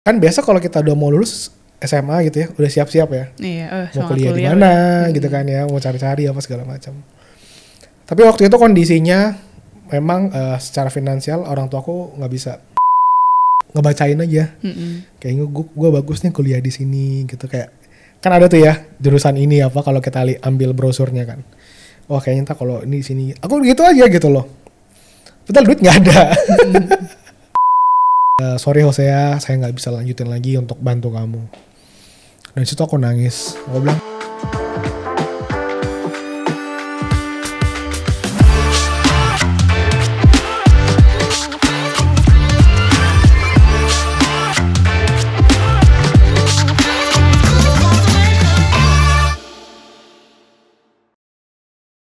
kan biasa kalau kita udah mau lulus SMA gitu ya udah siap-siap ya. Iya, eh, mau sama kuliah, di mana Hmm. gitu kan ya mau cari-cari apa segala macam. Tapi waktu itu kondisinya memang eh, secara finansial orang tuaku nggak bisa. Ngebacain aja. Mm-mm. kayaknya gua, gua bagus nih kuliah di sini gitu. Kayak kan ada tuh ya jurusan ini apa kalau kita li- ambil brosurnya kan. Wah kayaknya entah kalau ini di sini aku gitu aja gitu loh. Betul duit nggak ada Eh, sorry Hosea saya nggak bisa lanjutin lagi untuk bantu kamu. Dan situ aku nangis. Aku bilang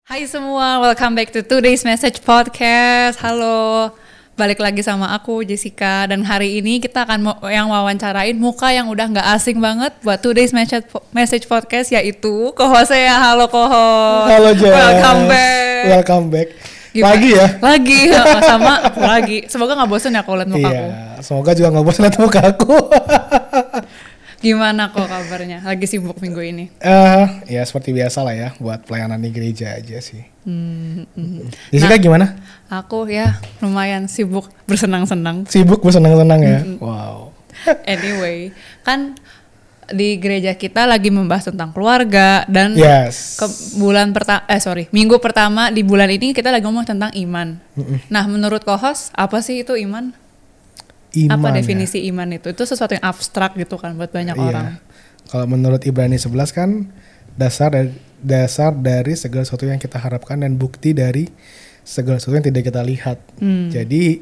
Hai semua, welcome back to Today's Message Podcast. Halo, balik lagi sama aku Jessica dan hari ini kita akan mau yang wawancarain muka yang udah nggak asing banget buat Today's Message Message Podcast yaitu Koho saya. Halo Koho. halo Jess Welcome back. welcome back Gimana? lagi ya Lagi sama aku lagi. Semoga nggak bosen ya kalau lihat muka aku. iya semoga juga nggak bosan lihat muka aku Gimana kok kabarnya? Lagi sibuk minggu ini? Eh, ya seperti biasa lah ya buat pelayanan di gereja aja sih Hmm, hmm. Jessica gimana Aku ya lumayan sibuk bersenang-senang. sibuk bersenang-senang ya wow Anyway, kan di gereja kita lagi membahas tentang keluarga dan yes ke bulan pertama eh sorry minggu pertama di bulan ini kita lagi ngomong tentang iman. Nah menurut kohos apa sih itu iman? Iman apa ya. definisi iman itu? Itu sesuatu yang abstrak gitu kan buat banyak Iya. orang. Kalau menurut Ibrani 11 kan dasar dari, dasar dari segala sesuatu yang kita harapkan dan bukti dari segala sesuatu yang tidak kita lihat. Hmm. Jadi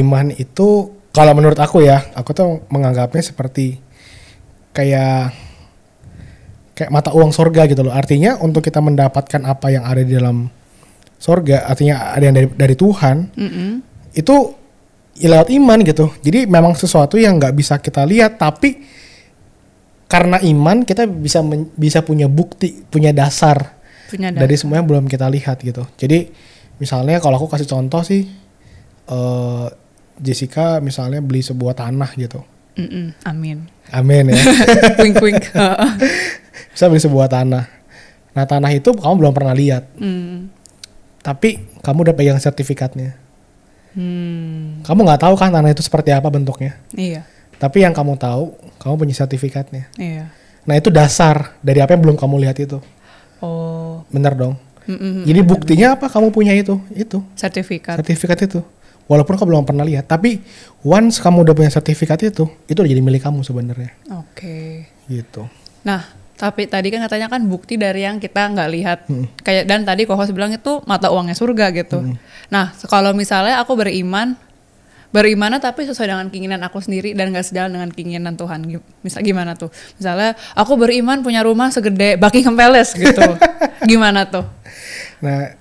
iman itu kalau menurut aku ya, aku tuh menganggapnya seperti kayak kayak mata uang sorga gitu loh. Artinya untuk kita mendapatkan apa yang ada di dalam sorga, artinya ada yang dari dari Tuhan, Mm-mm. itu ya lewat iman gitu. Jadi memang sesuatu yang nggak bisa kita lihat, tapi karena iman kita bisa men- bisa punya bukti, punya dasar Punya dari semua yang belum kita lihat gitu. Jadi misalnya kalau aku kasih contoh sih, eh, Jessica misalnya beli sebuah tanah gitu. Mm-mm. Amin. Amin ya. wink wink. bisa beli sebuah tanah. Nah tanah itu kamu belum pernah lihat, Hmm. tapi kamu udah pegang sertifikatnya. Hmm. Kamu nggak tahu kan tanah itu seperti apa bentuknya. Iya. Tapi yang kamu tahu, kamu punya sertifikatnya. Iya. Nah itu dasar dari apa yang belum kamu lihat itu. Oh. Bener dong. Mm-mm. Jadi buktinya apa kamu punya itu? Itu. Sertifikat. Sertifikat itu. Walaupun kamu belum pernah lihat. Tapi once kamu udah punya sertifikat itu, itu udah jadi milik kamu sebenarnya. Oke. Gitu. Nah, tapi tadi kan katanya kan bukti dari yang kita nggak lihat. Hmm. Kayak dan tadi Kohos bilang itu mata uangnya surga gitu. Nah, kalau misalnya aku beriman, beriman tapi sesuai dengan keinginan aku sendiri dan nggak sejalan dengan keinginan Tuhan. Misal gimana tuh? Misalnya aku beriman punya rumah segede Buckingham Palace gitu. gimana tuh? Nah,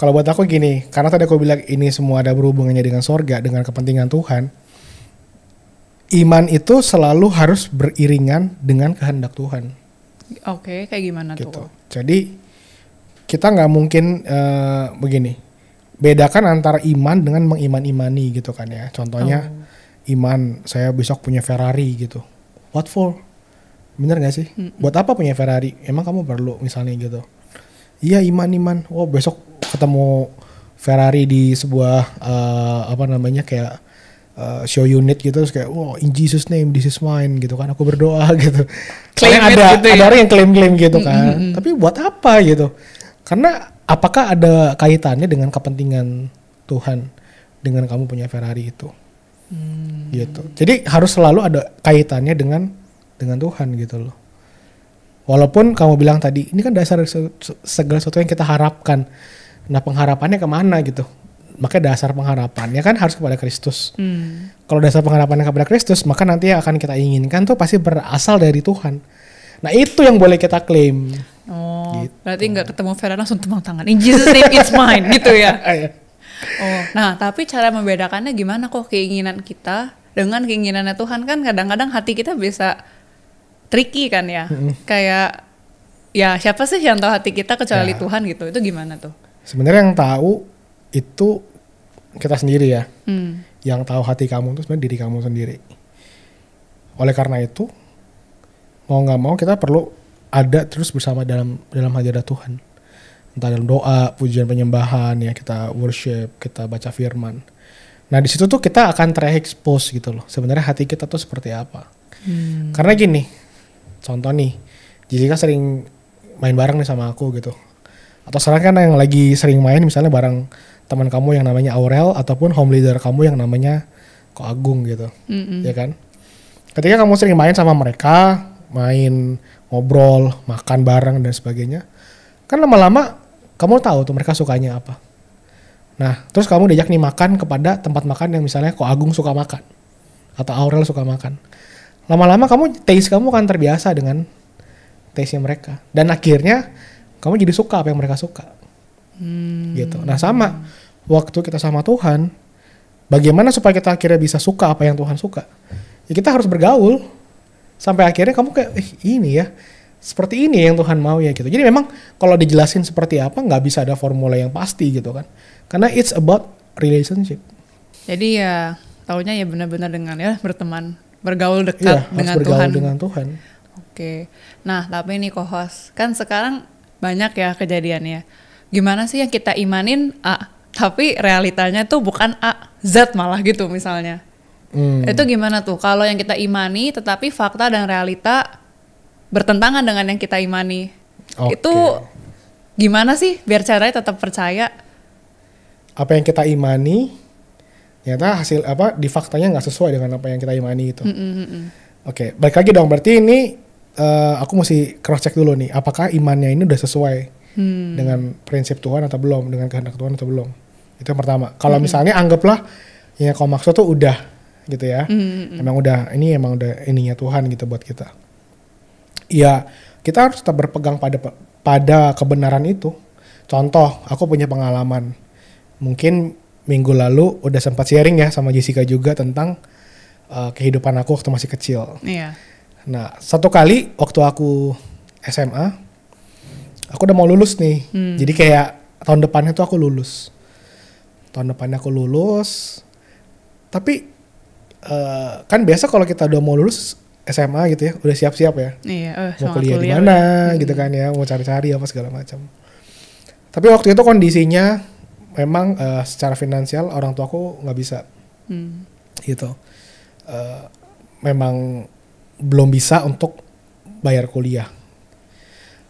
kalau buat aku gini, karena tadi aku bilang ini semua ada berhubungannya dengan sorga, dengan kepentingan Tuhan. Iman itu selalu harus beriringan dengan kehendak Tuhan. Oke, kayak gimana gitu. tuh? Jadi kita nggak mungkin eh, begini. Bedakan antara iman dengan mengiman-imani gitu kan ya. Contohnya iman saya besok punya Ferrari gitu. What for? Bener gak sih? Buat apa punya Ferrari? Emang kamu perlu misalnya gitu. Iya iman-iman. Oh besok ketemu Ferrari di sebuah eh, apa namanya kayak eh, show unit gitu terus kayak wow in Jesus name this is mine gitu kan aku berdoa gitu. Claim Soalnya it ada gitu ada ya. orang yang klaim-klaim gitu kan. Tapi buat apa gitu? Karena apakah ada kaitannya dengan kepentingan Tuhan dengan kamu punya Ferrari itu? Gitu. Jadi harus selalu ada kaitannya dengan dengan Tuhan gitu loh. Walaupun kamu bilang tadi ini kan dasar se- se- segala sesuatu yang kita harapkan. Nah pengharapannya ke mana gitu? Makanya dasar pengharapannya kan harus kepada Kristus. Hmm. Kalau dasar pengharapannya kepada Kristus, maka nanti yang akan kita inginkan tuh pasti berasal dari Tuhan. Nah itu yang boleh kita klaim. Oh, Gitu. berarti nggak ketemu Ferrari langsung tepuk tangan. In Jesus name it's mine gitu ya. Ayo. Oh, nah tapi cara membedakannya gimana kok keinginan kita dengan keinginannya Tuhan kan kadang-kadang hati kita bisa tricky kan ya. Kayak ya siapa sih yang tahu hati kita kecuali Ya. Tuhan gitu. Itu gimana tuh? Sebenarnya yang tahu itu kita sendiri ya. Hmm. Yang tahu hati kamu itu sebenarnya diri kamu sendiri. oleh karena itu mau nggak mau kita perlu ada terus bersama dalam dalam hadirat Tuhan entah dalam doa pujian penyembahan ya kita worship kita baca firman nah di situ tuh kita akan terekspos gitu loh sebenarnya hati kita tuh seperti apa Hmm. karena gini contoh nih Jessica sering main bareng nih sama aku gitu atau sekarang kan yang lagi sering main misalnya bareng teman kamu yang namanya Aurel ataupun home leader kamu yang namanya Ko Agung gitu. Mm-mm. ya kan? Ketika kamu sering main sama mereka main ngobrol makan bareng dan sebagainya kan lama-lama kamu tahu tuh mereka sukanya apa. Nah terus kamu diajak nih makan kepada tempat makan yang misalnya Ko Agung suka makan atau Aurel suka makan. Lama-lama kamu taste kamu akan terbiasa dengan taste-nya mereka. Dan akhirnya kamu jadi suka apa yang mereka suka Hmm. gitu. Nah sama waktu kita sama Tuhan, bagaimana supaya kita akhirnya bisa suka apa yang Tuhan suka? Ya kita harus bergaul sampai akhirnya kamu kayak eh, ini ya seperti ini yang Tuhan mau ya gitu. Jadi memang kalau dijelasin seperti apa nggak bisa ada formula yang pasti gitu kan, karena it's about relationship. Jadi ya taunya ya benar-benar dengan ya berteman, bergaul dekat harus dengan bergaul Tuhan. dengan Tuhan. Oke. Nah, tapi nih kohos, kan sekarang banyak ya kejadiannya. Gimana sih yang kita imanin A, tapi realitanya tuh bukan A, Z malah gitu misalnya. Hmm. Itu gimana tuh? Kalau yang kita imani tetapi fakta dan realita bertentangan dengan yang kita imani. Oke. Itu gimana sih biar caranya tetap percaya? Apa yang kita imani, ternyata hasil apa di faktanya nggak sesuai dengan apa yang kita imani itu. Mm, mm. Oke, balik lagi dong. Berarti ini eh, aku mesti cross check dulu nih. Apakah imannya ini udah sesuai Hmm. dengan prinsip Tuhan atau belum, dengan kehendak Tuhan atau belum? Itu yang pertama. Kalau misalnya anggaplah yang kau maksud tuh udah gitu ya. Mm, mm, mm. Emang udah ini emang udah ininya Tuhan gitu buat kita. Ya, kita harus tetap berpegang pada pada kebenaran itu. Contoh, aku punya pengalaman. Mungkin minggu lalu udah sempat sharing ya sama Jessica juga tentang eh, kehidupan aku waktu masih kecil. Iya. Nah, satu kali waktu aku SMA, aku udah mau lulus nih. Hmm. Jadi kayak tahun depannya tuh aku lulus. Tahun depannya aku lulus. Tapi eh, kan biasa kalau kita udah mau lulus SMA gitu ya, udah siap-siap ya. Iya, eh, Mau semangat kuliah di kuliah mana udah. gitu kan ya, mau cari-cari apa segala macam. Tapi waktu itu kondisinya memang eh, secara finansial orang tua aku nggak bisa Hmm. gitu. Eh, memang belum bisa untuk bayar kuliah.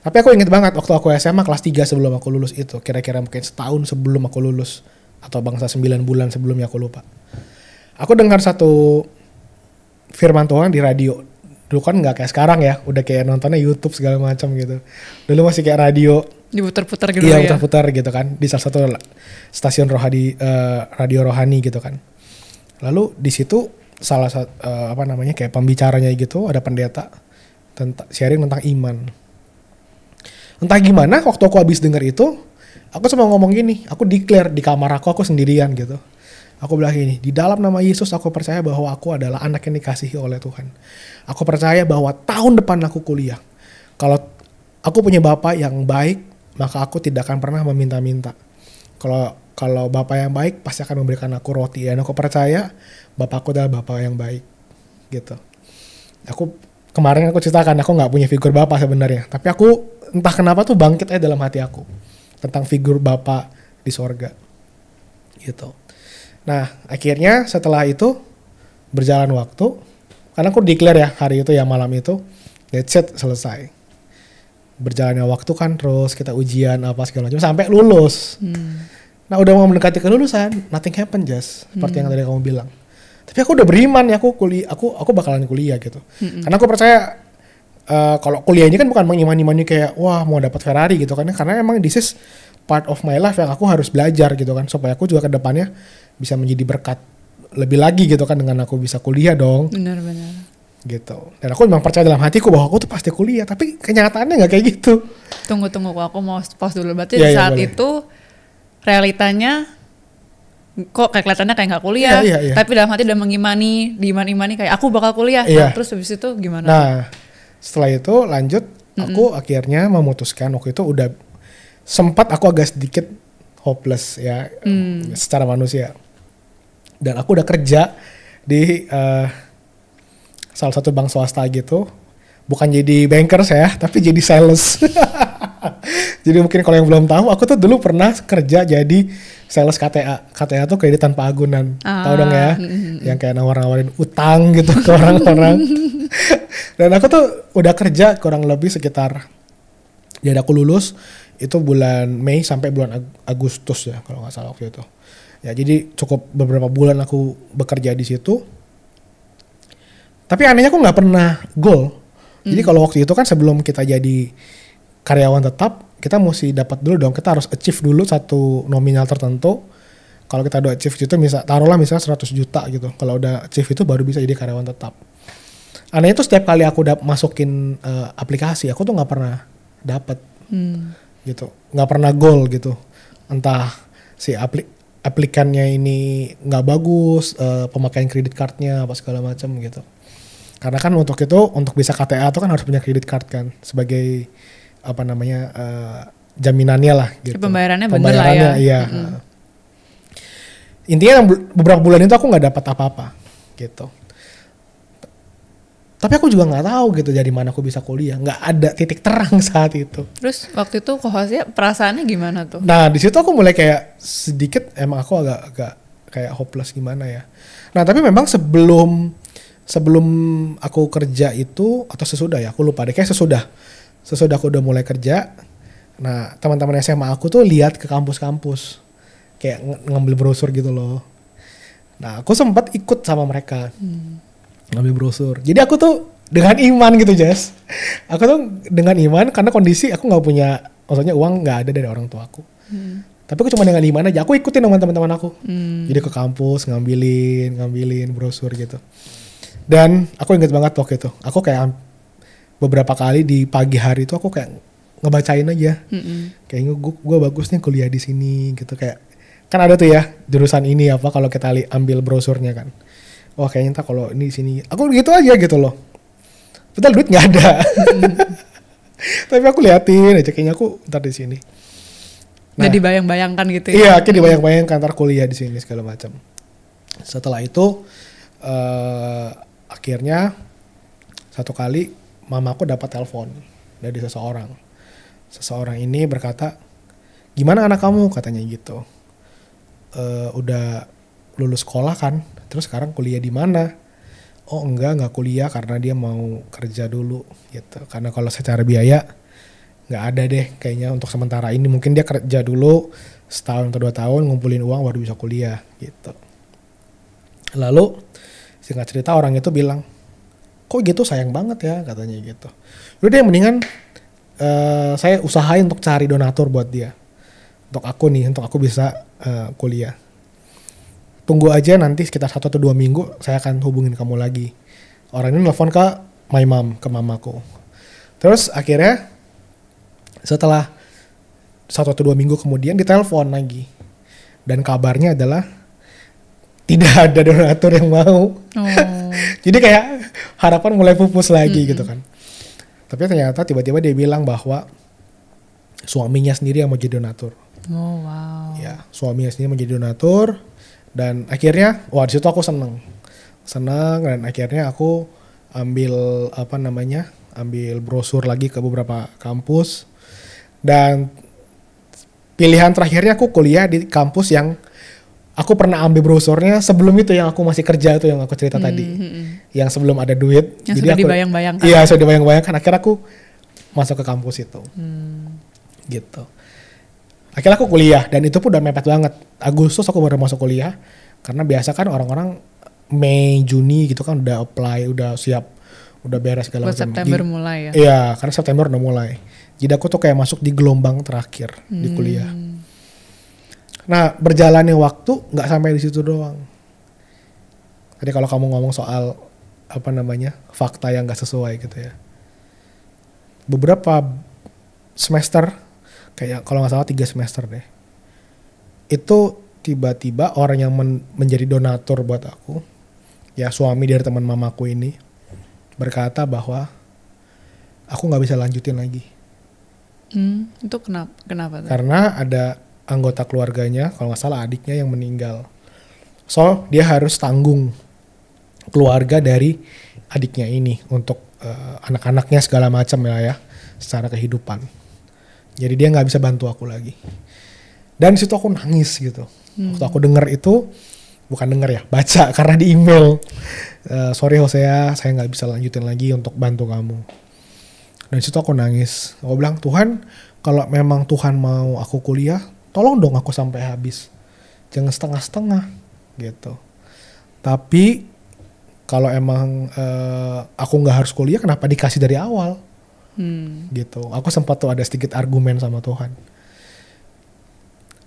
Tapi aku inget banget waktu aku SMA kelas 3 sebelum aku lulus itu, kira-kira mungkin setahun sebelum aku lulus atau bangsa 9 bulan sebelumnya aku lupa. Aku dengar satu firman Tuhan di radio. Dulu kan nggak kayak sekarang ya, udah kayak nontonnya YouTube segala macam gitu. Dulu masih kayak radio, Diputar-putar gitu iya ya. putar-putar gitu kan di salah satu stasiun rohani eh, radio rohani gitu kan lalu di situ salah satu apa namanya kayak pembicaranya gitu ada pendeta tentang sharing tentang iman entah gimana waktu aku habis denger itu aku cuma ngomong gini aku declare di kamar aku aku sendirian gitu. Aku bilang gini di dalam nama Yesus aku percaya bahwa aku adalah anak yang dikasihi oleh Tuhan. Aku percaya bahwa tahun depan aku kuliah. Kalau aku punya bapak yang baik maka aku tidak akan pernah meminta-minta. Kalau kalau bapak yang baik pasti akan memberikan aku roti. Dan aku percaya bapakku adalah bapak yang baik gitu. Aku kemarin aku ceritakan aku nggak punya figur bapak sebenarnya. Tapi aku entah kenapa tuh bangkit aja dalam hati aku tentang figur bapak di sorga gitu nah akhirnya setelah itu berjalan waktu karena aku declare ya hari itu ya malam itu that's it selesai berjalannya waktu kan terus kita ujian apa segala macam sampai lulus Hmm. Nah udah mau mendekati kelulusan, nothing happen just seperti yang tadi kamu bilang. Tapi aku udah beriman ya aku kuliah, aku aku bakalan kuliah gitu. Karena aku percaya eh, kalau kuliah ini kan bukan mengimani-imani kayak wah mau dapat Ferrari gitu kan, karena emang this is part of my life yang aku harus belajar gitu kan supaya aku juga ke depannya bisa menjadi berkat lebih lagi gitu kan dengan aku bisa kuliah dong Benar-benar. gitu. Dan aku memang percaya dalam hatiku bahwa aku tuh pasti kuliah, tapi kenyataannya nggak kayak gitu. Tunggu tunggu aku mau pause dulu. Berarti Iya, di iya, saat boleh. itu realitanya kok kayak kelihatannya kayak nggak kuliah, Iya, iya, iya. tapi dalam hati udah mengimani, diiman-imani kayak aku bakal kuliah. Iya. Nah, terus habis itu gimana? Nah, setelah itu lanjut, aku akhirnya memutuskan waktu itu udah sempat aku agak sedikit hopeless ya Hmm. secara manusia. Dan aku udah kerja di eh, salah satu bank swasta gitu. Bukan jadi banker saya, tapi jadi sales. jadi mungkin kalau yang belum tahu, aku tuh dulu pernah kerja jadi sales KTA. KTA tuh kredit tanpa agunan. Ah, Tahu dong ya? mm, Yang kayak nawar-nawarin utang gitu ke orang-orang. Dan aku tuh udah kerja kurang lebih sekitar jadi aku lulus itu bulan Mei sampai bulan Ag- Agustus ya kalau nggak salah waktu itu. Ya jadi cukup beberapa bulan aku bekerja di situ. Tapi anehnya aku nggak pernah goal. Jadi kalau waktu itu kan sebelum kita jadi karyawan tetap, kita mesti dapat dulu dong. Kita harus achieve dulu satu nominal tertentu. Kalau kita udah achieve itu misal taruhlah misalnya 100 juta gitu. Kalau udah achieve itu baru bisa jadi karyawan tetap. Anehnya tuh setiap kali aku dap masukin eh, aplikasi, aku tuh nggak pernah dapat Hmm. gitu. Nggak pernah goal gitu. Entah si aplik aplikannya ini nggak bagus eh, pemakaian kredit cardnya apa segala macam gitu. Karena kan untuk itu untuk bisa KTA itu kan harus punya kredit card kan sebagai apa namanya eh, jaminannya lah gitu. Pembayarannya bener lah ya. Pembayarannya, iya. Intinya yang be- beberapa bulan itu aku nggak dapat apa-apa gitu tapi aku juga nggak tahu gitu dari mana aku bisa kuliah nggak ada titik terang saat itu Terus waktu itu kohosnya perasaannya gimana tuh? Nah di situ aku mulai kayak sedikit emang aku agak agak kayak hopeless gimana ya. Nah tapi memang sebelum sebelum aku kerja itu atau sesudah ya aku lupa deh kayak sesudah sesudah aku udah mulai kerja. Nah teman-teman SMA aku tuh lihat ke kampus-kampus kayak ng- ngambil brosur gitu loh. Nah aku sempat ikut sama mereka ngambil brosur. Jadi aku tuh dengan iman gitu Jess. Aku tuh dengan iman karena kondisi aku nggak punya maksudnya uang nggak ada dari orang tua aku. Tapi aku cuma dengan iman aja. Aku ikutin dengan teman-teman aku. Hmm. Jadi ke kampus ngambilin, ngambilin brosur gitu. Dan aku inget banget waktu itu. Aku kayak beberapa kali di pagi hari itu aku kayak ngebacain aja. Mm-mm. Kayaknya gue gue bagus nih kuliah di sini gitu kayak kan ada tuh ya jurusan ini apa kalau kita ambil brosurnya kan. Wah kayaknya entah kalau ini di sini. Aku gitu aja gitu loh. Padahal duit nggak ada. Tapi aku liatin aja kayaknya aku ntar di sini. Nah. Jadi bayang-bayangkan gitu ya. Iya, akhirnya dibayang-bayang kantor kuliah di sini segala macam. Setelah itu eh akhirnya satu kali mamaku dapat telepon dari seseorang. Seseorang ini berkata, "Gimana anak kamu?" katanya gitu. "Eh, udah lulus sekolah kan, terus sekarang kuliah di mana? Oh enggak, nggak kuliah karena dia mau kerja dulu gitu. Karena kalau secara biaya nggak ada deh kayaknya untuk sementara ini. Mungkin dia kerja dulu setahun atau dua tahun ngumpulin uang baru bisa kuliah gitu. Lalu singkat cerita orang itu bilang kok gitu? Sayang banget ya katanya gitu. Udah deh mendingan eh, saya usahain untuk cari donatur buat dia. Untuk aku nih untuk aku bisa eh, kuliah tunggu aja nanti sekitar satu atau dua minggu saya akan hubungin kamu lagi. Orang ini nelfon ke my mom ke mamaku. Terus akhirnya setelah satu atau dua minggu kemudian ditelepon lagi. Dan kabarnya adalah tidak ada donatur yang mau. Oh. jadi kayak harapan mulai pupus lagi gitu kan. Tapi ternyata tiba-tiba dia bilang bahwa suaminya sendiri yang mau jadi donatur. Oh wow. ya suaminya sendiri mau jadi donatur dan akhirnya wah di situ aku seneng. Seneng dan akhirnya aku ambil apa namanya ambil brosur lagi ke beberapa kampus. Dan pilihan terakhirnya aku kuliah di kampus yang aku pernah ambil brosurnya sebelum itu yang aku masih kerja itu yang aku cerita tadi. Hmm, yang sebelum ada duit. Yang sudah aku- dibayang-bayangkan. iya sudah dibayang-bayangkan. Akhirnya aku masuk ke kampus itu. Hmm. gitu akhirnya aku kuliah dan itu pun udah mepet banget. Agustus aku baru masuk kuliah karena biasa kan orang-orang Mei Juni gitu kan udah apply udah siap udah beres segala macam. September Di- mulai ya. iya karena September udah mulai. Jadi aku tuh kayak masuk di gelombang terakhir di kuliah. Hmm. nah berjalannya waktu nggak sampai di situ doang. Tadi kalau kamu ngomong soal apa namanya fakta yang nggak sesuai gitu ya. Beberapa semester kayak kalau nggak salah tiga semester deh itu tiba-tiba orang yang men- menjadi donatur buat aku ya suami dari teman mamaku ini berkata bahwa aku nggak bisa lanjutin lagi Hmm, itu kenapa? Kenapa tuh? karena ada anggota keluarganya kalau nggak salah adiknya yang meninggal so dia harus tanggung keluarga dari adiknya ini untuk eh, anak-anaknya segala macam ya ya secara kehidupan. Jadi dia nggak bisa bantu aku lagi. Dan situ aku nangis gitu. Waktu aku denger itu bukan denger ya, baca karena di email. Eh, sorry Hosea, saya nggak bisa lanjutin lagi untuk bantu kamu. Dan situ aku nangis. Aku bilang Tuhan, kalau memang Tuhan mau aku kuliah, tolong dong aku sampai habis. Jangan setengah-setengah gitu. Tapi kalau emang eh, aku nggak harus kuliah, kenapa dikasih dari awal? Hmm. gitu. Aku sempat tuh ada sedikit argumen sama Tuhan.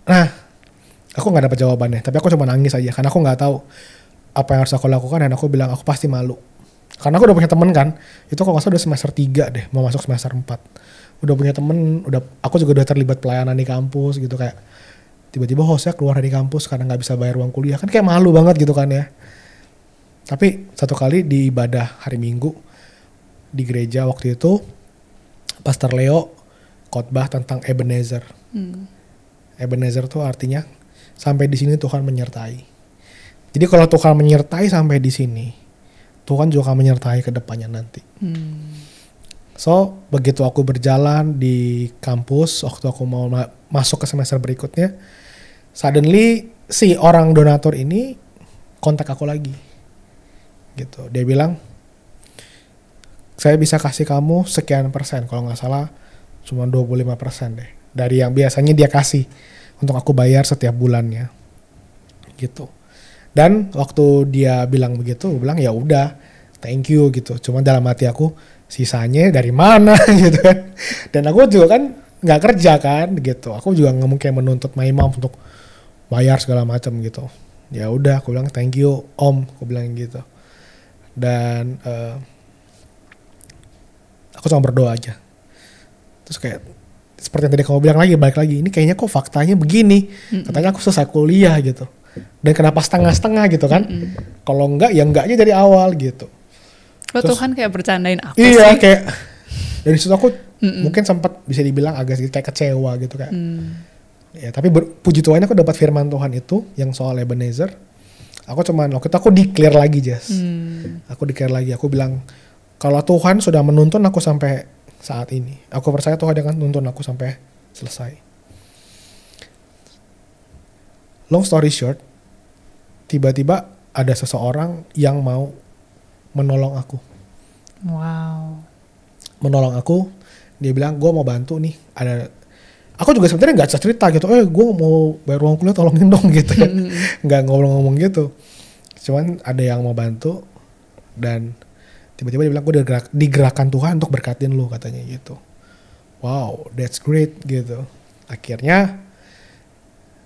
Nah, aku nggak dapat jawabannya, tapi aku cuma nangis aja karena aku nggak tahu apa yang harus aku lakukan dan aku bilang aku pasti malu. Karena aku udah punya temen kan, itu kalau nggak udah semester 3 deh, mau masuk semester 4. Udah punya temen, udah aku juga udah terlibat pelayanan di kampus gitu kayak tiba-tiba hostnya keluar dari kampus karena nggak bisa bayar uang kuliah kan kayak malu banget gitu kan ya. Tapi satu kali di ibadah hari Minggu di gereja waktu itu Pastor Leo khotbah tentang Ebenezer. Hmm. Ebenezer tuh artinya sampai di sini Tuhan menyertai. Jadi kalau Tuhan menyertai sampai di sini, Tuhan juga akan menyertai ke depannya nanti. Hmm. So, begitu aku berjalan di kampus, waktu aku mau ma- masuk ke semester berikutnya, suddenly si orang donatur ini kontak aku lagi. Gitu. Dia bilang, saya bisa kasih kamu sekian persen, kalau nggak salah cuma 25 persen deh. Dari yang biasanya dia kasih untuk aku bayar setiap bulannya. Gitu. Dan waktu dia bilang begitu, gue bilang ya udah, thank you gitu. Cuma dalam hati aku, sisanya dari mana gitu kan dan aku juga kan nggak kerja kan gitu aku juga nggak mungkin menuntut my mom untuk bayar segala macam gitu ya udah aku bilang thank you om aku bilang gitu dan eh, aku cuma berdoa aja. Terus kayak seperti yang tadi kamu bilang lagi balik lagi ini kayaknya kok faktanya begini. Katanya aku selesai kuliah gitu. Dan kenapa setengah-setengah gitu kan? Kalau enggak ya enggaknya dari awal gitu. Kok Terus- Tuhan kayak bercandain aku iya sih? kayak dari situ aku mungkin sempat bisa dibilang agak sedikit kayak kecewa gitu kayak. Hmm. ya tapi ber- puji Tuhan aku dapat firman Tuhan itu yang soal Ebenezer. Aku cuman waktu itu aku declare lagi Jess. Hmm. aku declare lagi aku bilang kalau Tuhan sudah menuntun aku sampai saat ini aku percaya Tuhan akan menuntun aku sampai selesai. Long story short tiba-tiba ada seseorang yang mau menolong aku. Wow. menolong aku dia bilang gue mau bantu nih ada aku juga sebenarnya nggak cerita gitu eh gue mau bayar uang kuliah tolongin dong gitu. Nggak ngomong-ngomong gitu. Cuman ada yang mau bantu dan tiba-tiba dia bilang gue digerak, digerakkan Tuhan untuk berkatin lu katanya gitu wow that's great gitu akhirnya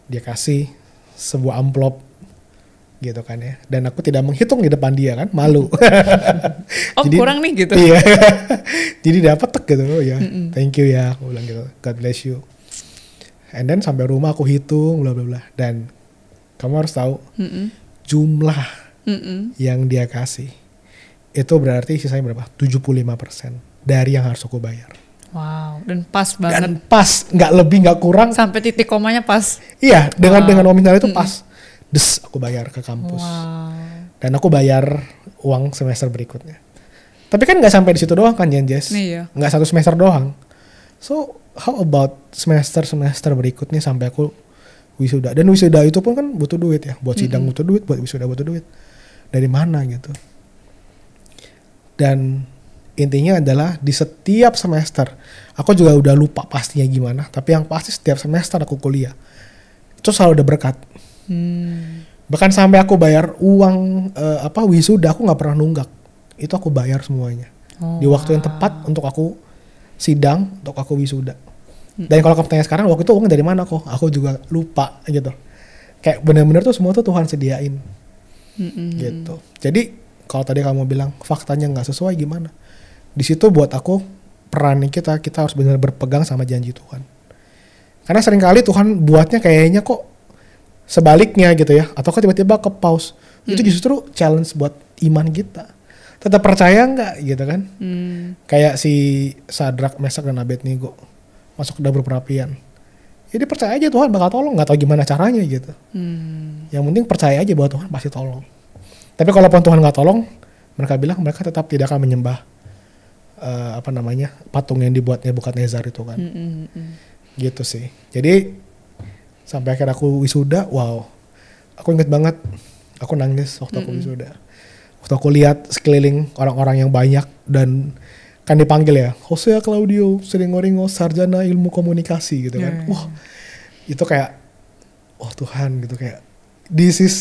dia kasih sebuah amplop gitu kan ya dan aku tidak menghitung di depan dia kan malu Oh Jadi- kurang nih gitu. Iya. Jadi dapat tek gitu oh ya. Thank you ya, aku bilang gitu. God bless you. And then sampai rumah aku hitung bla bla bla dan kamu harus tahu Mm-mm. jumlah Mm-mm. yang dia kasih itu berarti sisanya berapa? 75% dari yang harus aku bayar. Wow. Dan pas banget. Dan pas, nggak lebih nggak kurang. Sampai titik komanya pas. Iya, dengan Wow. dengan nominal itu pas. Des, aku bayar ke kampus. Wow. Dan aku bayar uang semester berikutnya. Tapi kan nggak sampai di situ doang kan, Jan Jess? Iya. nggak satu semester doang. So how about semester semester berikutnya sampai aku wisuda dan wisuda itu pun kan butuh duit ya buat sidang butuh duit buat wisuda butuh duit dari mana gitu. Dan intinya adalah di setiap semester aku juga udah lupa pastinya gimana tapi yang pasti setiap semester aku kuliah itu selalu ada berkat. Hmm. bahkan sampai aku bayar uang eh, apa wisuda aku nggak pernah nunggak. Itu aku bayar semuanya. Oh, di waktu yang tepat untuk aku sidang untuk aku wisuda. Dan kalau kamu tanya sekarang waktu itu uang dari mana kok? Aku juga lupa gitu. Kayak bener-bener tuh semua tuh Tuhan sediain. Mm-mm. gitu. Jadi kalau tadi kamu bilang faktanya nggak sesuai gimana di situ buat aku perannya kita kita harus benar berpegang sama janji Tuhan karena sering kali Tuhan buatnya kayaknya kok sebaliknya gitu ya atau kan tiba-tiba ke pause itu justru challenge buat iman kita tetap percaya nggak gitu kan Hmm. kayak si Sadrak, Mesak dan Abednego masuk ke dapur perapian. Jadi percaya aja Tuhan bakal tolong, nggak tahu gimana caranya gitu. Hmm. Yang penting percaya aja bahwa Tuhan pasti tolong. Tapi kalaupun Tuhan nggak tolong, mereka bilang mereka tetap tidak akan menyembah eh, apa namanya patung yang dibuat Nebukadnezar itu kan. Mm, mm, mm. Gitu sih. Jadi sampai akhir aku wisuda, wow, aku inget banget, aku nangis waktu aku wisuda. Waktu aku lihat sekeliling orang-orang yang banyak dan kan dipanggil ya, Hosea Claudio Seringoringo Sarjana Ilmu Komunikasi gitu kan. Ya, ya, Wah, itu kayak, oh Tuhan gitu kayak, this is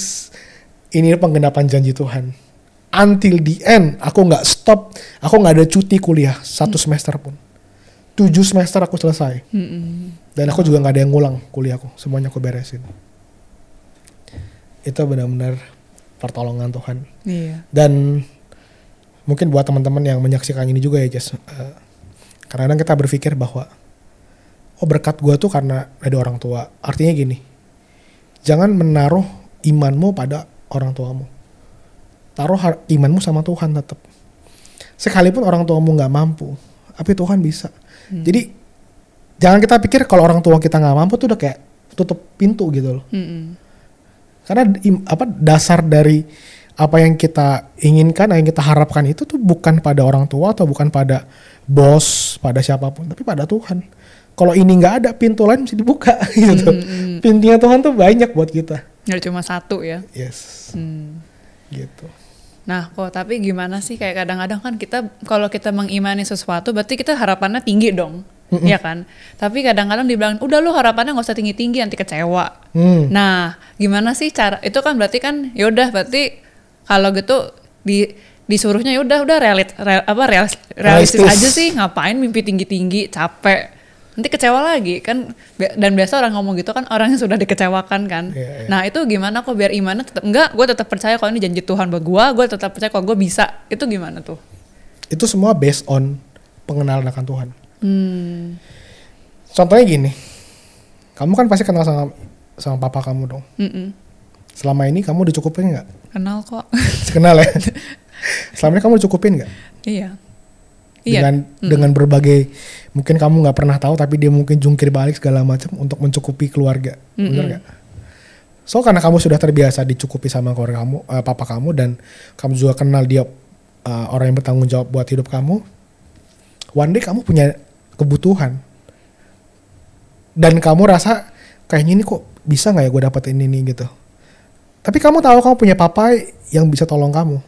ini penggenapan janji Tuhan. Until the end, aku nggak stop, aku nggak ada cuti kuliah satu semester pun. Tujuh semester aku selesai. Mm, mm. Dan aku juga nggak ada yang ngulang kuliahku, semuanya aku beresin. Itu benar-benar pertolongan Tuhan. Iya. Dan mungkin buat teman-teman yang menyaksikan ini juga ya Jess, eh, kadang-kadang kita berpikir bahwa oh berkat gua tuh karena ada orang tua. Artinya gini, jangan menaruh imanmu pada orang tuamu. Taruh imanmu sama Tuhan tetap. Sekalipun orang tuamu nggak mampu, tapi Tuhan bisa. Jadi jangan kita pikir kalau orang tua kita nggak mampu tuh udah kayak tutup pintu gitu loh. Mm, mm. Karena im- apa dasar dari apa yang kita inginkan, yang kita harapkan itu tuh bukan pada orang tua atau bukan pada bos, pada siapa pun, tapi pada Tuhan. Kalau ini nggak ada, pintu lain mesti dibuka gitu. Pintunya Tuhan tuh banyak buat kita. Nggak cuma satu ya. Yes, Hmm. gitu. Nah, kok tapi gimana sih kayak kadang-kadang kan kita kalau kita mengimani sesuatu berarti kita harapannya tinggi dong. Iya kan? Tapi kadang-kadang dibilang, "Udah lu harapannya nggak usah tinggi-tinggi nanti kecewa." Hmm. Nah, gimana sih cara itu kan berarti kan ya udah berarti kalau gitu di disuruhnya ya udah udah realit real- apa realis- realistis Realistis. aja sih ngapain mimpi tinggi-tinggi capek nanti kecewa lagi kan dan biasa orang ngomong gitu kan orang yang sudah dikecewakan kan Iya, iya. nah itu gimana kok biar imannya tetap enggak gue tetap percaya kalau ini janji Tuhan buat gue gue tetap percaya kalau gue bisa itu gimana tuh Itu semua based on pengenalan akan Tuhan. hmm Contohnya gini, kamu kan pasti kenal sama sama papa kamu dong. mm-mm. Selama ini kamu dicukupin nggak? kenal kok Kenal ya. Selama ini kamu dicukupin nggak? iya iya. Dengan dengan berbagai mungkin kamu nggak pernah tahu tapi dia mungkin jungkir balik segala macam untuk mencukupi keluarga. Benar nggak? So karena kamu sudah terbiasa dicukupi sama keluarga kamu eh, papa kamu dan kamu juga kenal dia eh, orang yang bertanggung jawab buat hidup kamu one day kamu punya kebutuhan. Dan kamu rasa kayaknya ini kok bisa nggak ya gue dapetin ini gitu. Tapi kamu tahu kamu punya papa yang bisa tolong kamu.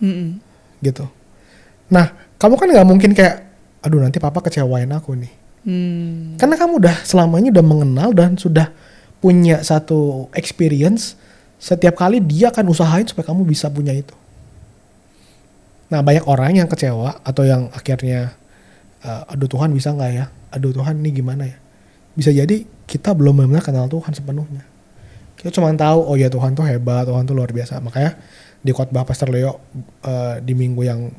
Mm-mm. gitu. Nah, kamu kan nggak mungkin kayak, aduh nanti papa kecewain aku nih. Hmm. Karena kamu udah selamanya udah mengenal dan sudah punya satu experience. Setiap kali dia akan usahain supaya kamu bisa punya itu. Nah, banyak orang yang kecewa atau yang akhirnya, eh, aduh Tuhan bisa nggak ya? Aduh Tuhan ini gimana ya? Bisa jadi kita belum benar-benar kenal Tuhan sepenuhnya. Kita cuma tahu, oh ya Tuhan tuh hebat, Tuhan tuh luar biasa. Makanya di khotbah Pastor Leo eh, di minggu yang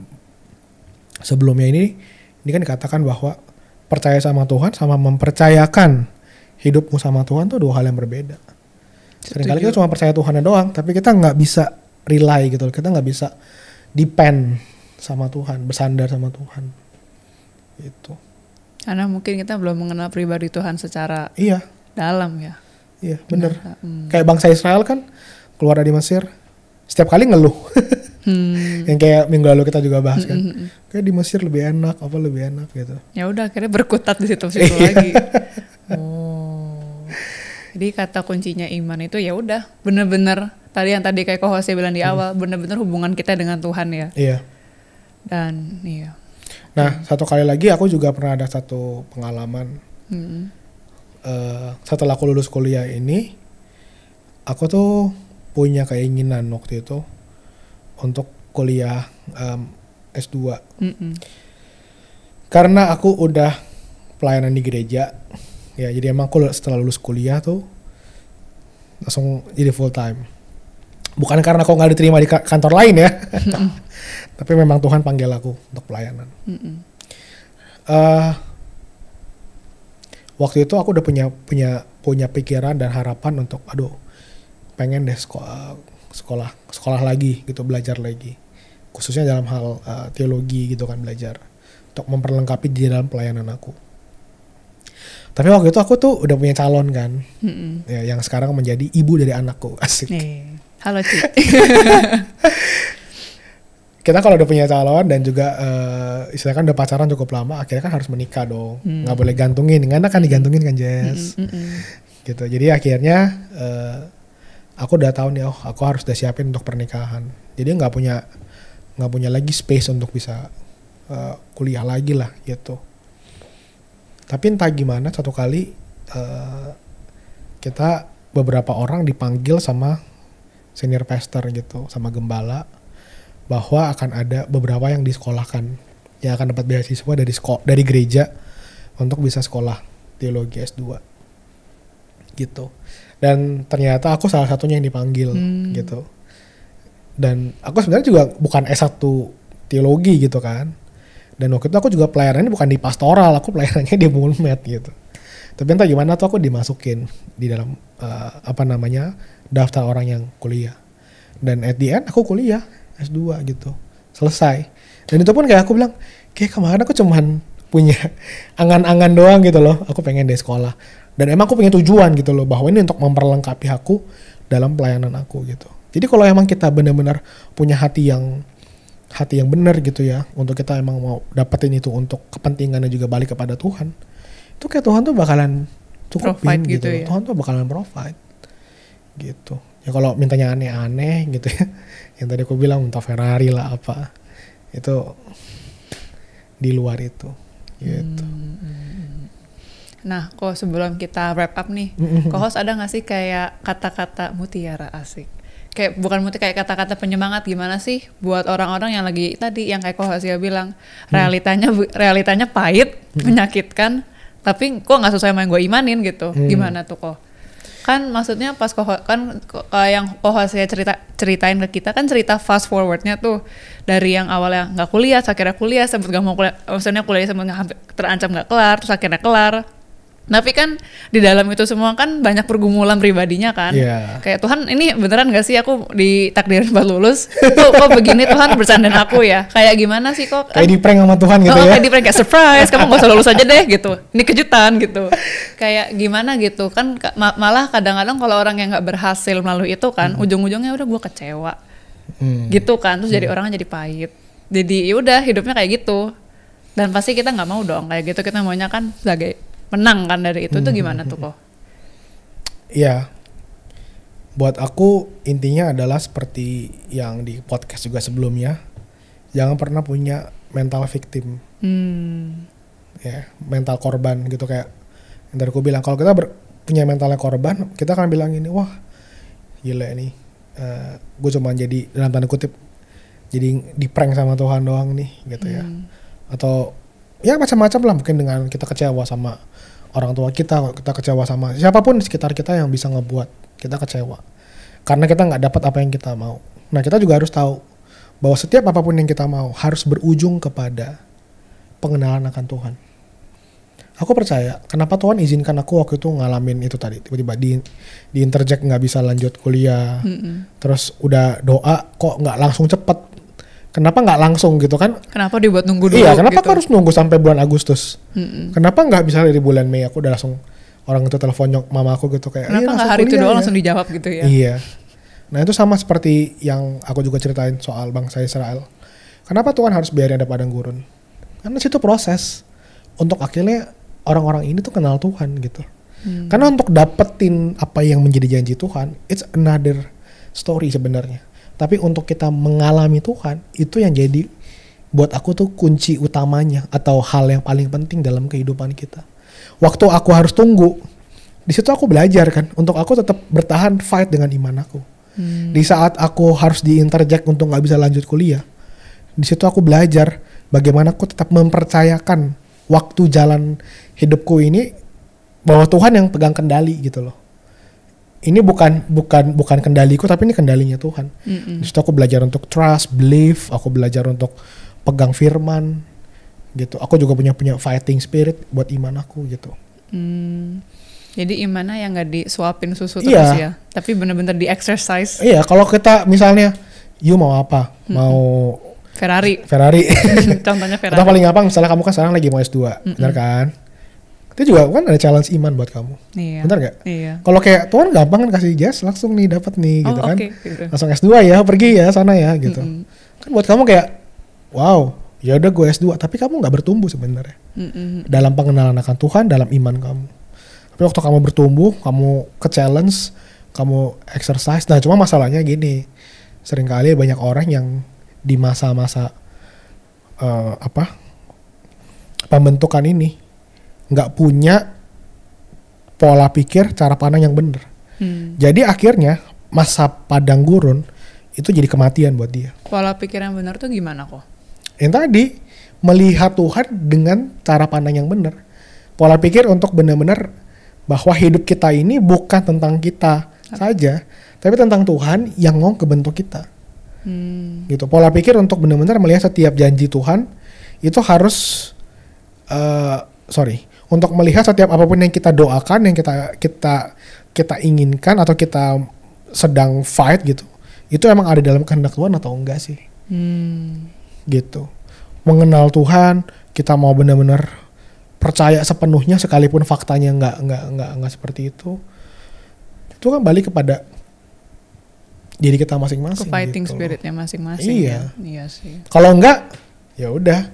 sebelumnya ini, ini kan dikatakan bahwa percaya sama Tuhan sama mempercayakan hidupmu sama Tuhan tuh dua hal yang berbeda. Seringkali kita cuma percaya Tuhan doang, tapi kita nggak bisa rely gitu, kita nggak bisa depend sama Tuhan, bersandar sama Tuhan. Gitu. karena mungkin kita belum mengenal pribadi Tuhan secara Iya, dalam ya iya bener. Hmm. Kayak bangsa Israel kan keluar dari Mesir, setiap kali ngeluh. Hmm. yang kayak minggu lalu kita juga bahas kan. Kayak di Mesir lebih enak, apa lebih enak gitu. ya udah akhirnya berkutat di situ-situ Iya. lagi oh jadi kata kuncinya iman itu ya udah bener-bener tadi yang tadi kayak Ko Jose bilang di awal bener-bener hubungan kita dengan Tuhan ya Iya. dan iya Nah, satu kali lagi aku juga pernah ada satu pengalaman Mm-mm. eh, setelah aku lulus kuliah ini, aku tuh punya keinginan waktu itu untuk kuliah em, S2. Mm-mm. Karena aku udah pelayanan di gereja, ya jadi emang aku setelah lulus kuliah tuh langsung jadi full time. Bukan karena aku nggak diterima di ka- kantor lain ya, tapi memang Tuhan panggil aku untuk pelayanan. Eh waktu itu aku udah punya punya punya pikiran dan harapan untuk aduh pengen deh sekolah sekolah sekolah lagi gitu belajar lagi khususnya dalam hal eh, teologi gitu kan belajar untuk memperlengkapi di dalam pelayanan aku tapi waktu itu aku tuh udah punya calon kan Mm-mm. ya yang sekarang menjadi ibu dari anakku asik Nih. Halo Ci. kita kalau udah punya calon dan juga uh, istilahnya kan udah pacaran cukup lama, akhirnya kan harus menikah dong. Hmm. nggak boleh gantungin, enak kan digantungin kan Jess. Mm, mm, mm. Gitu. Jadi akhirnya uh, aku udah tahu nih, oh aku harus udah siapin untuk pernikahan. Jadi nggak punya nggak punya lagi space untuk bisa uh, kuliah lagi lah gitu. Tapi entah gimana satu kali uh, kita beberapa orang dipanggil sama senior pastor gitu, sama gembala bahwa akan ada beberapa yang disekolahkan yang akan dapat beasiswa dari sekolah dari gereja untuk bisa sekolah teologi S2 gitu dan ternyata aku salah satunya yang dipanggil Hmm. gitu. Dan aku sebenarnya juga bukan S1 teologi gitu kan. Dan waktu itu aku juga pelayanannya bukan di pastoral aku pelayanannya di Mulmed gitu. Tapi entah gimana tuh aku dimasukin di dalam eh, apa namanya daftar orang yang kuliah. Dan at the end aku kuliah S2 gitu. Selesai. Dan itu pun kayak aku bilang kayak kemarin aku cuman punya angan-angan doang gitu loh. Aku pengen di sekolah dan emang aku punya tujuan gitu loh bahwa ini untuk memperlengkapi aku dalam pelayanan aku gitu. Jadi kalau emang kita benar-benar punya hati yang hati yang benar gitu ya untuk kita emang mau dapetin itu untuk kepentingannya juga balik kepada Tuhan itu kayak Tuhan tuh bakalan cukupin Provide gitu, gitu ya. Tuhan tuh bakalan provide gitu. Ya kalau mintanya aneh-aneh gitu ya yang tadi aku bilang minta Ferrari lah apa itu di luar itu gitu Nah, kok sebelum kita wrap up nih, kok host ada nggak sih kayak kata-kata mutiara asik? Kayak bukan muti kayak kata-kata penyemangat gimana sih buat orang-orang yang lagi tadi yang kayak kok ya bilang realitanya bu- realitanya pahit, menyakitkan, tapi kok nggak sesuai sama yang gue imanin gitu. Gimana tuh kok? Kan maksudnya pas kok kan eh, yang kok ya cerita ceritain ke kita kan cerita fast forwardnya tuh dari yang awalnya nggak kuliah, akhirnya kuliah, sempet gak mau kuliah, maksudnya kuliah sempet hampir terancam nggak kelar, terus akhirnya kelar. Tapi kan di dalam itu semua kan banyak pergumulan pribadinya kan. Iya. Kayak Tuhan ini beneran gak sih aku ditakdirin buat lulus? Kok, kok begini Tuhan bercandain aku ya? Kayak gimana sih kok? kayak di prank sama Tuhan gitu oh, ya kayak di prank, kayak surprise, kamu gak usah lulus aja deh gitu. Ini kejutan gitu. Kayak gimana gitu kan ka- ma- malah kadang-kadang kalau orang yang nggak berhasil melalui itu kan ujung-ujungnya udah gue kecewa Hmm. gitu kan terus jadi orangnya jadi pahit jadi ya udah hidupnya kayak gitu dan pasti kita nggak mau dong kayak gitu kita maunya kan sebagai menang kan dari itu tuh gimana tuh kok Iya. Buat aku intinya adalah seperti yang di podcast juga sebelumnya. Jangan pernah punya mental victim, hmm ya, mental korban gitu kayak yang tadi aku bilang kalau kita ber- punya mentalnya korban, kita akan bilang ini, wah gila ini, gue cuma jadi dalam tanda kutip jadi di prank sama Tuhan doang nih gitu ya. Hmm. Atau ya macam-macam lah mungkin dengan kita kecewa sama orang tua kita, kita kecewa sama siapa pun di sekitar kita yang bisa ngebuat kita kecewa. Karena kita nggak dapat apa yang kita mau. Nah kita juga harus tahu bahwa setiap apa pun yang kita mau harus berujung kepada pengenalan akan Tuhan. Aku percaya kenapa Tuhan izinkan aku waktu itu ngalamin itu tadi tiba-tiba di di interject nggak bisa lanjut kuliah, Mm-mm. terus udah doa kok nggak langsung cepet. Kenapa nggak langsung gitu kan? kenapa dibuat nunggu dulu Iya, kenapa gitu? aku harus nunggu sampai bulan Agustus? Mm-mm. Kenapa nggak bisa dari bulan Mei aku udah langsung orang itu telepon nyok mama aku gitu kayak kenapa "Iya, nggak hari itu doang ya." langsung dijawab gitu ya Iya. Nah itu sama seperti yang aku juga ceritain soal bangsa Israel. Kenapa Tuhan harus biarin ada padang gurun? Karena situ proses untuk akhirnya orang-orang ini tuh kenal Tuhan gitu. Hmm. Karena untuk dapetin apa yang menjadi janji Tuhan, it's another story sebenarnya. Tapi untuk kita mengalami Tuhan, itu yang jadi buat aku tuh kunci utamanya atau hal yang paling penting dalam kehidupan kita. Waktu aku harus tunggu, di situ aku belajar kan untuk aku tetap bertahan fight dengan iman aku. Hmm. Di saat aku harus diinterject untuk nggak bisa lanjut kuliah, di situ aku belajar bagaimana aku tetap mempercayakan waktu jalan hidupku ini bahwa Tuhan yang pegang kendali gitu loh. Ini bukan bukan bukan kendaliku tapi ini kendalinya Tuhan. Mm-mm. Di situ aku belajar untuk trust, believe, aku belajar untuk pegang firman gitu. Aku juga punya punya fighting spirit buat iman aku gitu. Hmm. Jadi imannya yang nggak disuapin susu Iya. terus ya, tapi bener-bener di exercise Iya, kalau kita misalnya you mau apa? Mau Ferrari. Ferrari. Contohnya Atau Ferrari. paling gampang misalnya kamu kan sekarang lagi mau S2, benar kan? Itu juga kan ada challenge iman buat kamu. Iya. Benar nggak? Iya. Kalau kayak Tuhan gampang kan kasih jas langsung nih dapat nih Oh, gitu kan. gitu. Langsung S2 ya, pergi ya sana ya gitu. Kan buat kamu kayak wow, ya udah gue S2 tapi kamu nggak bertumbuh sebenarnya. Mm-mm. Dalam pengenalan akan Tuhan, dalam iman kamu. Tapi waktu kamu bertumbuh, kamu ke challenge, kamu exercise. Nah, cuma masalahnya gini. Seringkali banyak orang yang di masa-masa eh, apa? pembentukan ini nggak punya pola pikir cara pandang yang benar. Hmm. Jadi akhirnya masa padang gurun itu jadi kematian buat dia. Pola pikir yang benar tuh gimana kok? Yang tadi melihat Tuhan dengan cara pandang yang benar. Pola pikir untuk benar-benar bahwa hidup kita ini bukan tentang kita saja, tapi tentang Tuhan yang mau kebentuk kita. Hmm. Gitu. Pola pikir untuk benar-benar melihat setiap janji Tuhan itu harus eh sorry, untuk melihat setiap apa pun yang kita doakan, yang kita kita kita inginkan atau kita sedang fight gitu, itu emang ada dalam kehendak Tuhan atau enggak sih? Hmm. gitu. Mengenal Tuhan, kita mau benar-benar percaya sepenuhnya sekalipun faktanya nggak nggak nggak nggak seperti itu. Itu kan balik kepada diri kita Ke masing-masing. fighting gitu spiritnya masing-masing Iya. ya. Iya sih. Kalau enggak, ya udah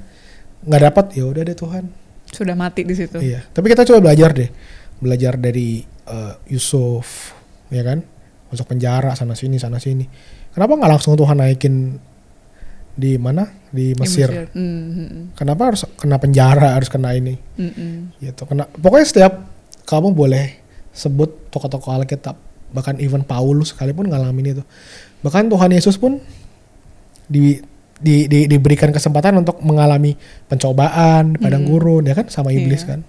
nggak dapat ya udah deh Tuhan. Sudah mati di situ. Iya. Tapi kita coba belajar deh, belajar dari eh, Yusuf, ya kan? Masuk penjara sana sini sana sini. Kenapa nggak langsung Tuhan naikin di mana? Di Di Mesir. Hmm, hmm, Kenapa harus kena penjara, harus kena ini? hmm, hmm. gitu. Kena, pokoknya setiap kamu boleh sebut tokoh-tokoh Alkitab, bahkan even Paulus sekalipun ngalamin itu. Bahkan Tuhan Yesus pun di, di, di- diberikan kesempatan untuk mengalami pencobaan, padang Mm. gurun, ya kan sama iblis Iya. kan.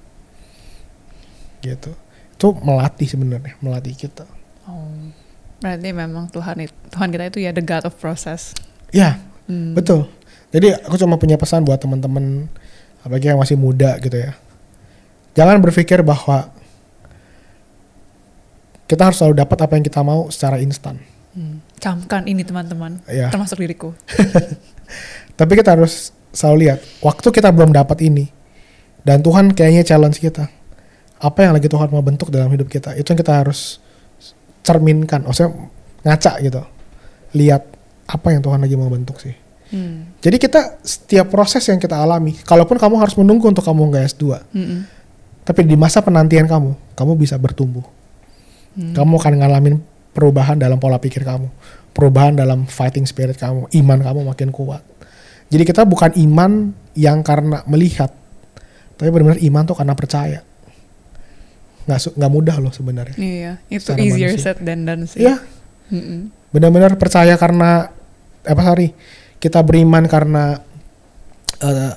Gitu. Itu melatih sebenarnya, melatih kita. Oh. Berarti memang Tuhan Tuhan kita itu ya the God of process. Ya, Hmm. betul. Jadi aku cuma punya pesan buat teman-teman apalagi yang masih muda gitu ya. Jangan berpikir bahwa kita harus selalu dapat apa yang kita mau secara instan. Hmm. Camkan ini teman-teman, Ya. termasuk diriku. Tapi kita harus selalu lihat waktu kita belum dapat ini dan Tuhan kayaknya challenge kita. Apa yang lagi Tuhan mau bentuk dalam hidup kita itu yang kita harus cerminkan, maksudnya ngaca gitu. Lihat apa yang Tuhan lagi mau bentuk sih. Hmm. Jadi kita setiap proses yang kita alami, kalaupun kamu harus menunggu untuk kamu nggak S2, Mm-mm. tapi di masa penantian kamu, kamu bisa bertumbuh. Hmm. Kamu akan ngalamin perubahan dalam pola pikir kamu, perubahan dalam fighting spirit kamu, iman kamu makin kuat. Jadi kita bukan iman yang karena melihat, tapi benar-benar iman tuh karena percaya. Nggak nggak mudah loh sebenarnya. Iya, itu easier manusia. said than done sih. Iya, Mm-mm. benar-benar percaya karena apa sorry kita beriman karena uh,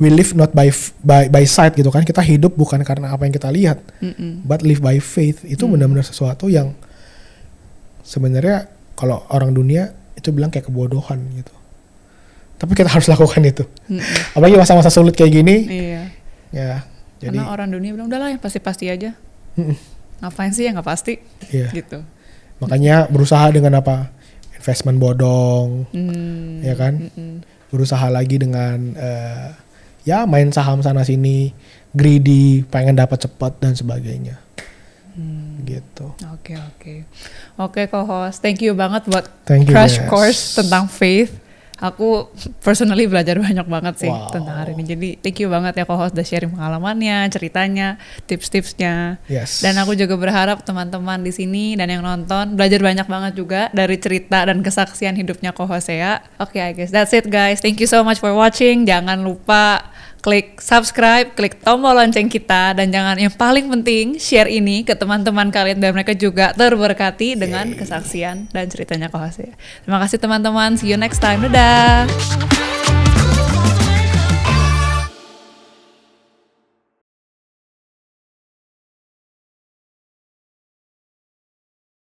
we live not by by by sight gitu kan kita hidup bukan karena apa yang kita lihat Mm-mm. but live by faith itu Hmm. benar-benar sesuatu yang sebenarnya kalau orang dunia itu bilang kayak kebodohan gitu tapi kita harus lakukan itu Mm-mm. apalagi masa-masa sulit kayak gini Iya. ya jadi Karena orang dunia bilang udahlah yang pasti-pasti aja. Mm-mm. Ngapain sih yang nggak pasti? iya. Gitu. makanya berusaha dengan apa investment bodong Hmm. Ya kan? Mm-mm. berusaha lagi dengan eh, ya main saham sana sini greedy pengen dapat cepat dan sebagainya Hmm. gitu Oke oke oke co-host, thank you banget buat Thank you, crash Des. course tentang faith. Aku personally belajar banyak banget sih Wow. tentang hari ini. Jadi thank you banget ya co-host udah sharing pengalamannya, ceritanya, tips-tipsnya. yes Dan aku juga berharap teman-teman di sini dan yang nonton belajar banyak banget juga dari cerita dan kesaksian hidupnya Ko Hosea. Oke, I guess that's it guys. Thank you so much for watching. Jangan lupa klik subscribe, klik tombol lonceng kita dan jangan yang paling penting share ini ke teman-teman kalian biar mereka juga terberkati dengan kesaksian dan ceritanya Ko Hosea. Terima kasih teman-teman. See you next time. Dadah.